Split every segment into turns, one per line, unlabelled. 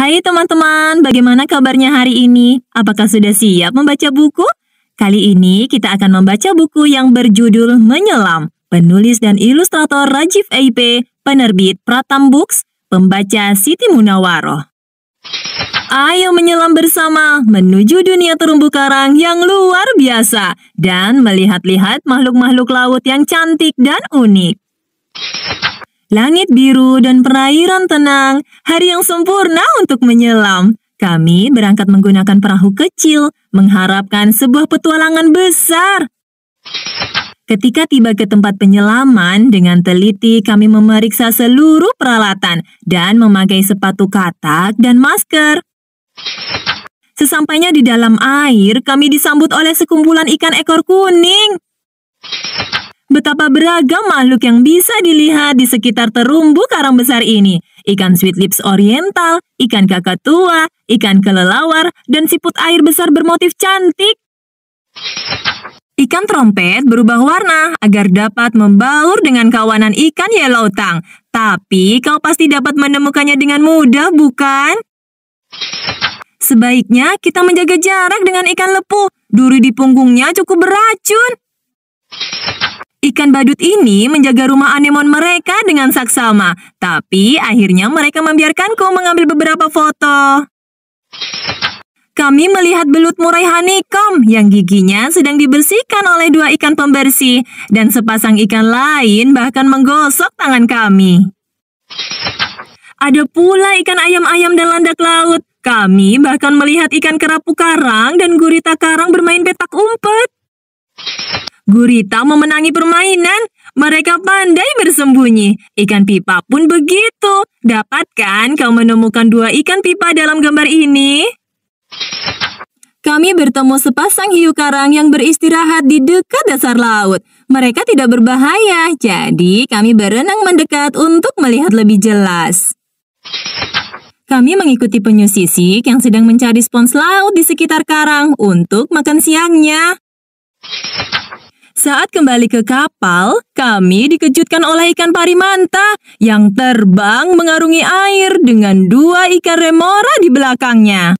Hai teman-teman, bagaimana kabarnya hari ini? Apakah sudah siap membaca buku? Kali ini kita akan membaca buku yang berjudul Menyelam. Penulis dan ilustrator Rajiv A.P., penerbit Pratam Books, pembaca Siti Munawaroh. Ayo menyelam bersama menuju dunia terumbu karang yang luar biasa dan melihat-lihat makhluk-makhluk laut yang cantik dan unik. Langit biru dan perairan tenang, hari yang sempurna untuk menyelam. Kami berangkat menggunakan perahu kecil, mengharapkan sebuah petualangan besar. Ketika tiba ke tempat penyelaman, dengan teliti kami memeriksa seluruh peralatan dan memakai sepatu katak dan masker. Sesampainya di dalam air, kami disambut oleh sekumpulan ikan ekor kuning. Betapa beragam makhluk yang bisa dilihat di sekitar terumbu karang besar ini. Ikan sweet lips oriental, ikan kakak tua, ikan kelelawar, dan siput air besar bermotif cantik. Ikan trompet berubah warna agar dapat membaur dengan kawanan ikan yellow tang. Tapi kau pasti dapat menemukannya dengan mudah, bukan? Sebaiknya kita menjaga jarak dengan ikan lepu. Duri di punggungnya cukup beracun. Ikan badut ini menjaga rumah anemon mereka dengan saksama, tapi akhirnya mereka membiarkanku mengambil beberapa foto. Kami melihat belut murai honeycomb yang giginya sedang dibersihkan oleh dua ikan pembersih, dan sepasang ikan lain bahkan menggosok tangan kami. Ada pula ikan ayam-ayam dan landak laut. Kami bahkan melihat ikan kerapu karang dan gurita karang bermain petak umpet. Gurita memenangi permainan. Mereka pandai bersembunyi. Ikan pipa pun begitu. Dapatkah kau menemukan dua ikan pipa dalam gambar ini? Kami bertemu sepasang hiu karang yang beristirahat di dekat dasar laut. Mereka tidak berbahaya, jadi kami berenang mendekat untuk melihat lebih jelas. Kami mengikuti penyu sisik yang sedang mencari spons laut di sekitar karang untuk makan siangnya. Saat kembali ke kapal, kami dikejutkan oleh ikan parimanta yang terbang mengarungi air dengan dua ikan remora di belakangnya.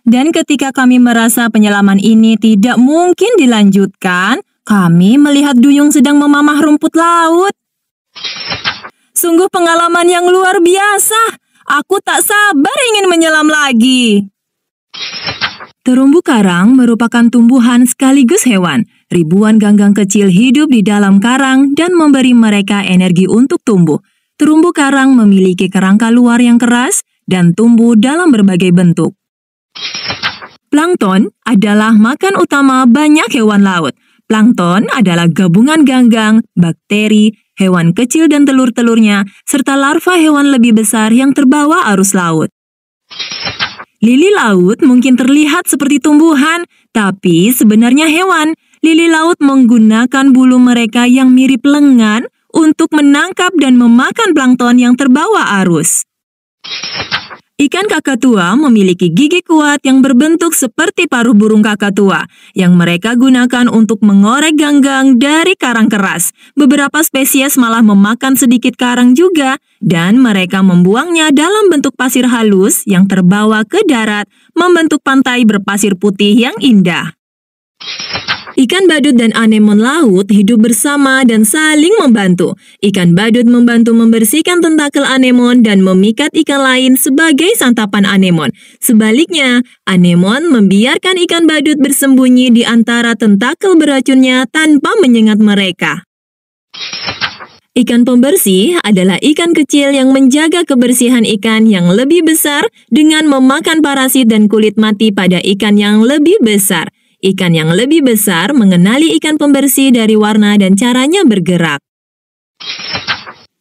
Dan ketika kami merasa penyelaman ini tidak mungkin dilanjutkan, kami melihat duyung sedang memamah rumput laut. Sungguh pengalaman yang luar biasa. Aku tak sabar ingin menyelam lagi. Terumbu karang merupakan tumbuhan sekaligus hewan. Ribuan ganggang kecil hidup di dalam karang dan memberi mereka energi untuk tumbuh. Terumbu karang memiliki kerangka luar yang keras dan tumbuh dalam berbagai bentuk. Plankton adalah makan utama banyak hewan laut. Plankton adalah gabungan ganggang, bakteri, hewan kecil dan telur-telurnya, serta larva hewan lebih besar yang terbawa arus laut. Lili laut mungkin terlihat seperti tumbuhan, tapi sebenarnya hewan. Lili laut menggunakan bulu mereka yang mirip lengan untuk menangkap dan memakan plankton yang terbawa arus. Ikan kakatua memiliki gigi kuat yang berbentuk seperti paruh burung kakatua yang mereka gunakan untuk mengorek ganggang dari karang keras. Beberapa spesies malah memakan sedikit karang juga dan mereka membuangnya dalam bentuk pasir halus yang terbawa ke darat membentuk pantai berpasir putih yang indah. Ikan badut dan anemon laut hidup bersama dan saling membantu. Ikan badut membantu membersihkan tentakel anemon dan memikat ikan lain sebagai santapan anemon. Sebaliknya, anemon membiarkan ikan badut bersembunyi di antara tentakel beracunnya tanpa menyengat mereka. Ikan pembersih adalah ikan kecil yang menjaga kebersihan ikan yang lebih besar dengan memakan parasit dan kulit mati pada ikan yang lebih besar. Ikan yang lebih besar mengenali ikan pembersih dari warna dan caranya bergerak.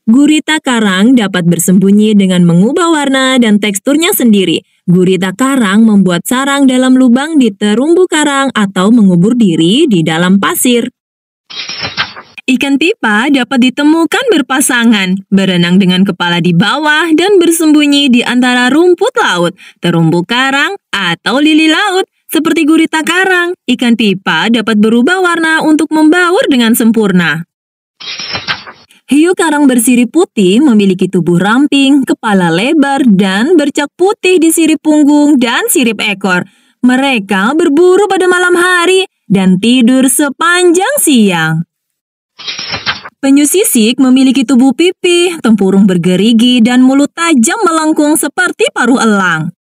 Gurita karang dapat bersembunyi dengan mengubah warna dan teksturnya sendiri. Gurita karang membuat sarang dalam lubang di terumbu karang atau mengubur diri di dalam pasir. Ikan pipa dapat ditemukan berpasangan, berenang dengan kepala di bawah dan bersembunyi di antara rumput laut, terumbu karang, atau lili laut. Seperti gurita karang, ikan pipa dapat berubah warna untuk membaur dengan sempurna. Hiu karang bersirip putih memiliki tubuh ramping, kepala lebar, dan bercak putih di sirip punggung dan sirip ekor. Mereka berburu pada malam hari dan tidur sepanjang siang. Penyu sisik memiliki tubuh pipih, tempurung bergerigi, dan mulut tajam melengkung seperti paruh elang.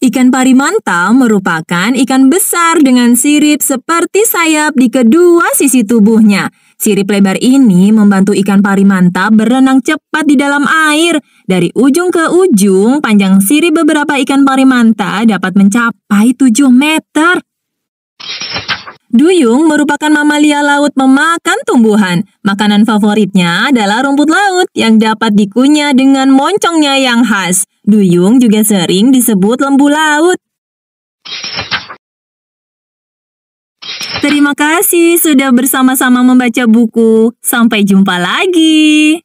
Ikan parimanta merupakan ikan besar dengan sirip seperti sayap di kedua sisi tubuhnya. Sirip lebar ini membantu ikan parimanta berenang cepat di dalam air. Dari ujung ke ujung, panjang sirip beberapa ikan parimanta dapat mencapai 7 meter. Duyung merupakan mamalia laut memakan tumbuhan. Makanan favoritnya adalah rumput laut yang dapat dikunyah dengan moncongnya yang khas. Duyung juga sering disebut lembu laut. Terima kasih sudah bersama-sama membaca buku. Sampai jumpa lagi.